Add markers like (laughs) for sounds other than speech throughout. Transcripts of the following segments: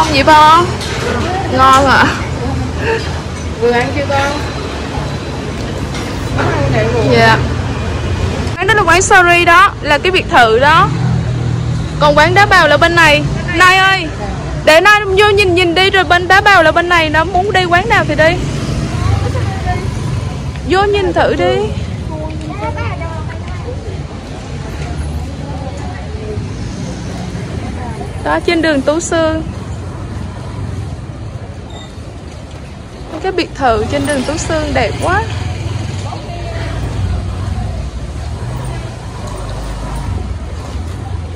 không vậy bo ngon à. Vừa ăn chưa con? Dạ. Quán đó là quán sorry đó là cái biệt thự đó. Còn quán đá bào là bên này. Nay ơi để nay vô nhìn nhìn đi rồi bên đá bào là bên này nó muốn đi quán nào thì đi. Vô nhìn thử đi. Đó trên đường tú sương cái biệt thự trên đường tú sương đẹp quá.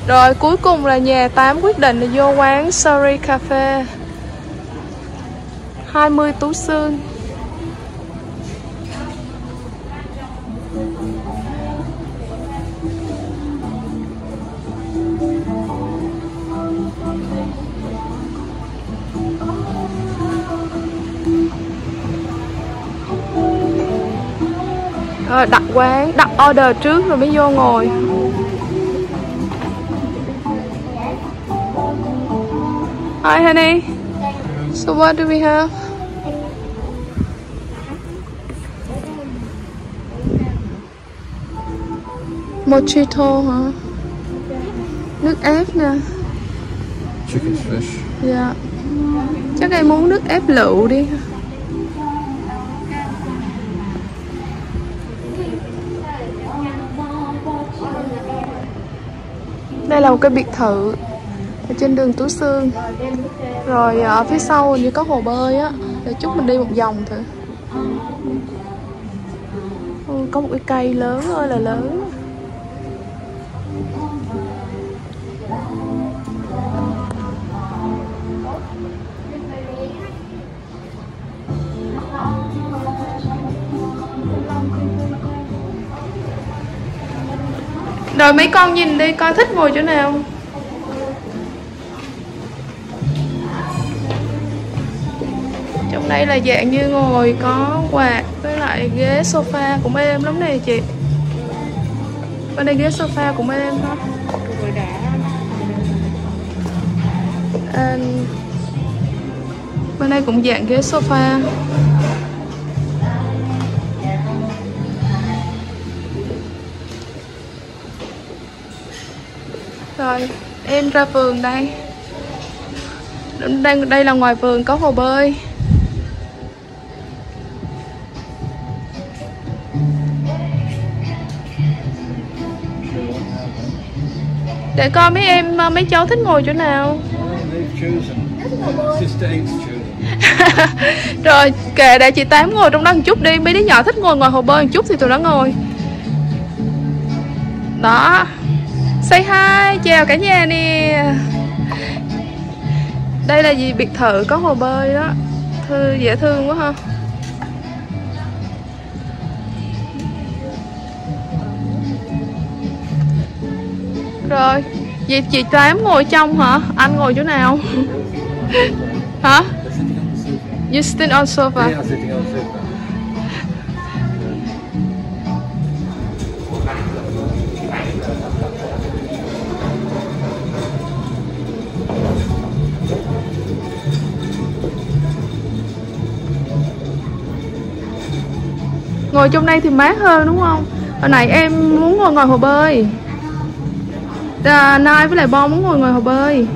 Rồi cuối cùng là nhà 8 quyết định là vô quán Sorry Cafe. 20 Tú Sương Rồi đặt quán, đặt order trước rồi mới vô ngồi Hi, honey. So what do we have? Mojito hả? Nước ép nè. Chicken fish. Dạ. Chắc em muốn nước ép lựu đi. Đây là một cái biệt thự ở trên đường Tú Sương rồi à, ở phía sau như có hồ bơi á. Để chút mình đi một vòng thử. Ừ, có một cái cây lớn ơi là lớn. Rồi mấy con nhìn đi, coi thích ngồi chỗ nào. Trong đây là dạng như ngồi có quạt với lại ghế sofa cũng êm lắm nè chị. Bên đây ghế sofa cũng êm đó Bên đây cũng dạng ghế sofa. Rồi, em ra vườn đây. Đây, đây là ngoài vườn có hồ bơi. Để coi mấy em, ờ, mấy cháu thích ngồi chỗ nào. (laughs) Rồi kệ để chị Tám ngồi trong đó một chút đi. Mấy đứa nhỏ thích ngồi ngoài hồ bơi một chút thì tụi nó ngồi. Đó. Say hi, chào cả nhà nè Đây là gì biệt thự có hồ bơi đó Thư dễ thương quá ha Rồi Vậy chị Tám ngồi trong hả? Anh ngồi chỗ nào? (laughs) hả? You sitting on sofa? Yeah, sitting on sofa. Ngồi trong đây thì mát hơn đúng không? Hồi nãy em muốn ngồi ngoài hồ bơi à, Nai với lại Bon muốn ngồi ngoài hồ bơi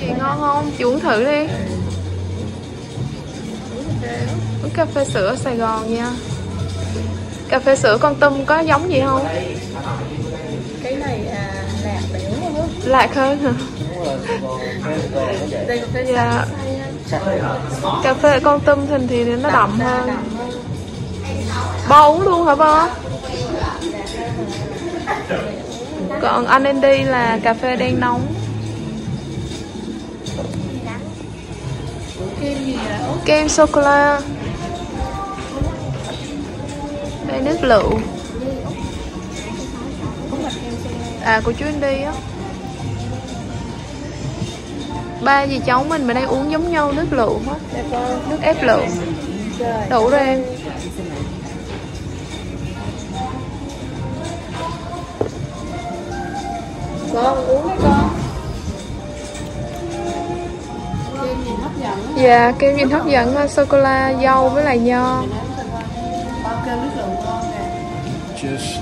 Chị ngon không? Chị uống thử đi Uống cà phê sữa ở Sài Gòn nha Cà phê sữa con tâm có giống gì không? cái này à, lạc béo hơn Lạc hơn hả? đây có cái Dạ Cà phê con tâm thì, thì nó đậm hơn. Bo uống luôn hả Bo? Còn anh Andy là cà phê đen nóng. Kem vậy Kem sô-cô-la. Đây nước lựu. À của chú Andy á Ba dì cháu mình bên đây uống giống nhau nước lựu hết Nước ép lựu Đủ rồi em con uống đấy con nhìn hấp dẫn á. Dạ, kem nhìn hấp dẫn là sô-cô-la, dâu với lại nho Mình nếm thử coi. Bao kêu nước lượng ngon nè. Just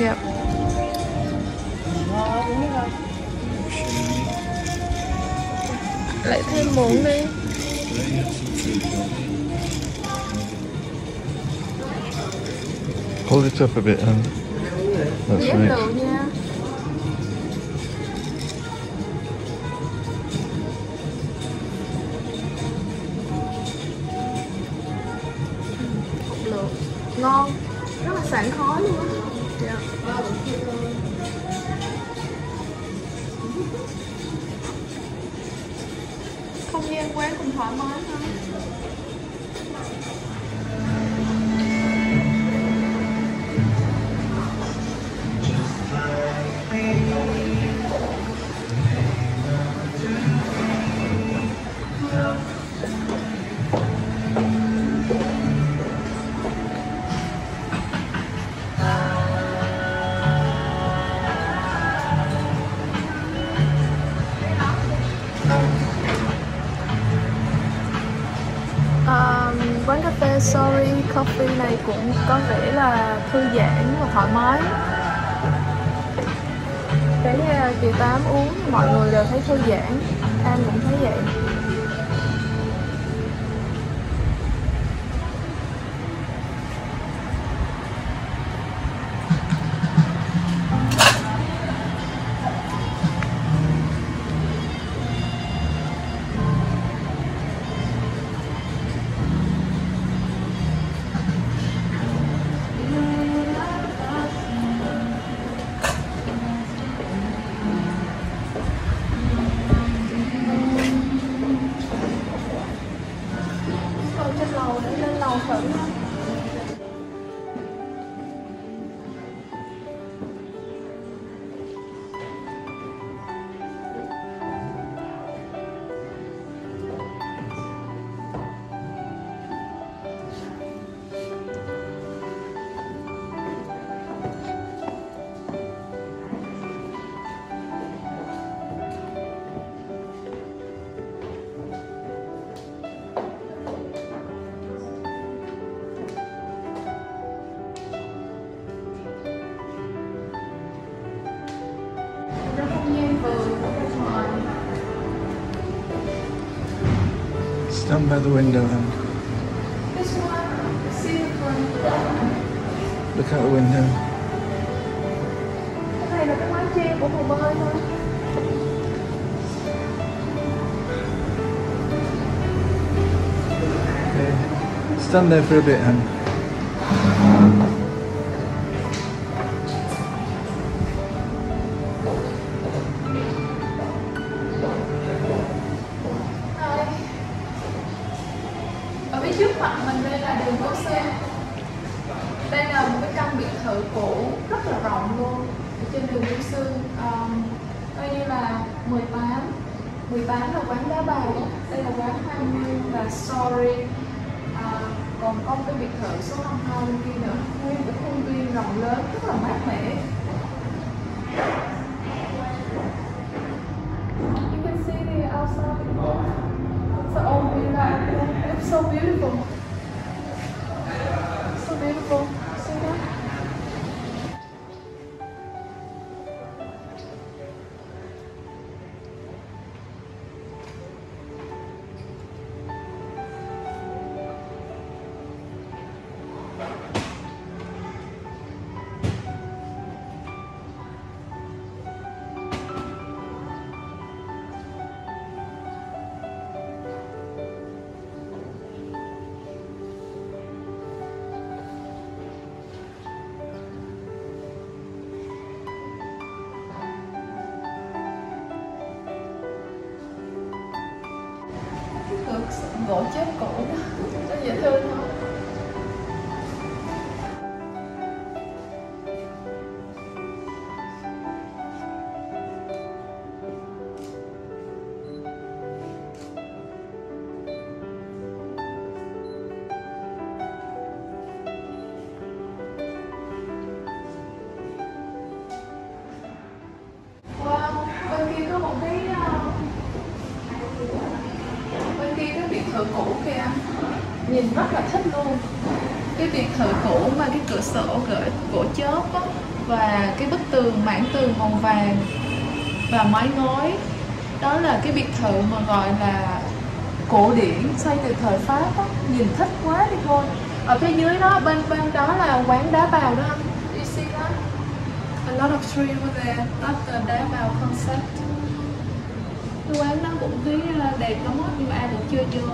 Dạ Lại thêm muỗng đi. Hold it up a bit, and that's Dép right. Ngon Rất là sảng khói luôn á 何? Cafe Sorry Coffee này cũng có vẻ là thư giãn và thoải mái. Cái uh, chị Tám uống mọi người đều thấy thư giãn. An cũng thấy vậy. Stand by the window and This one, see the front look out the window. Cái này là cái mái che của hồ bơi thôi Okay. Stand there for a bit, and thự cũ rất là rộng luôn. Ở trên đường Cố Sơn um, Coi như là 18 18 là quán đá bầu Đây là quán 20 và Sorry uh, Còn công một cái biệt thự số 52 bên kia nữa. Nguyên cái khuôn viên rộng lớn rất là mát mẻ. You can see the outside It's the old villa. It's so beautiful. Cái biệt thự cũ mà cái cửa sổ gỡ gỗ chớp á và cái bức tường mảng tường màu vàng và mái ngói đó là cái biệt thự mà gọi là cổ điển xây từ thời pháp á. Nhìn thích quá đi thôi. Ở phía dưới đó bên bên đó là quán đá bào đó anh. You see that? A lot of tree over there. That's the đá bào concept. Cái quán đó cũng thấy uh, đẹp lắm á nhưng mà ai cũng chưa vô